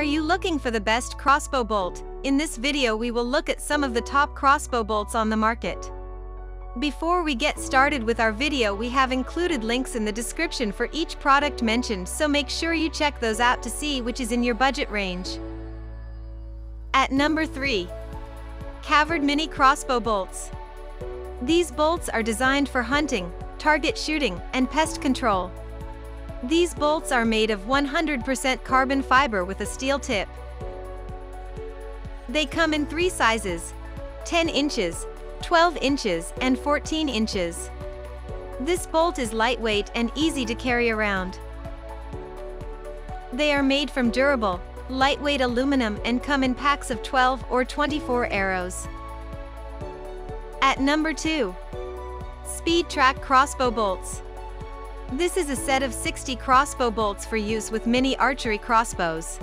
Are you looking for the best crossbow bolt? In this video we will look at some of the top crossbow bolts on the market. Before we get started with our video we have included links in the description for each product mentioned so make sure you check those out to see which is in your budget range. At number 3. Kavard Mini Crossbow Bolts. These bolts are designed for hunting, target shooting, and pest control. These bolts are made of 100% carbon fiber with a steel tip. They come in three sizes, 10 inches, 12 inches, and 14 inches. This bolt is lightweight and easy to carry around. They are made from durable, lightweight aluminum and come in packs of 12 or 24 arrows. At number 2. Speed Track Crossbow Bolts. This is a set of 60 crossbow bolts for use with mini archery crossbows.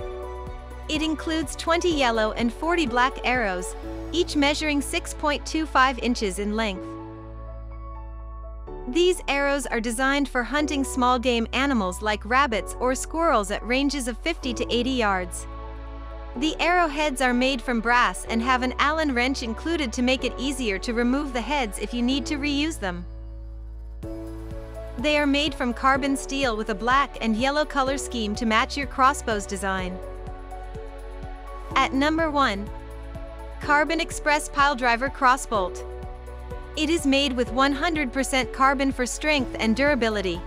It includes 20 yellow and 40 black arrows, each measuring 6.25 inches in length. These arrows are designed for hunting small game animals like rabbits or squirrels at ranges of 50 to 80 yards. The arrowheads are made from brass and have an Allen wrench included to make it easier to remove the heads if you need to reuse them. They are made from carbon steel with a black and yellow color scheme to match your crossbow's design. At number 1. Carbon Express Piledriver Crossbolt. It is made with 100% carbon for strength and durability.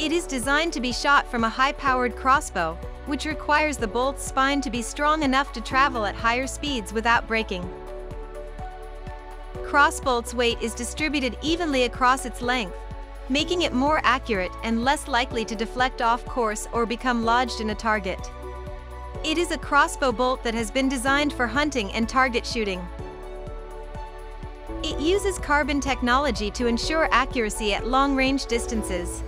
It is designed to be shot from a high-powered crossbow, which requires the bolt's spine to be strong enough to travel at higher speeds without breaking. Crossbolt's weight is distributed evenly across its length, making it more accurate and less likely to deflect off course or become lodged in a target. It is a crossbow bolt that has been designed for hunting and target shooting. It uses carbon technology to ensure accuracy at long-range distances.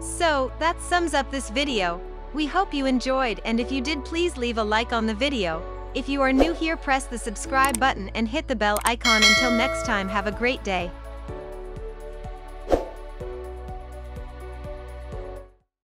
So, that sums up this video. We hope you enjoyed and if you did please leave a like on the video. If you are new here press the subscribe button and hit the bell icon until next time have a great day.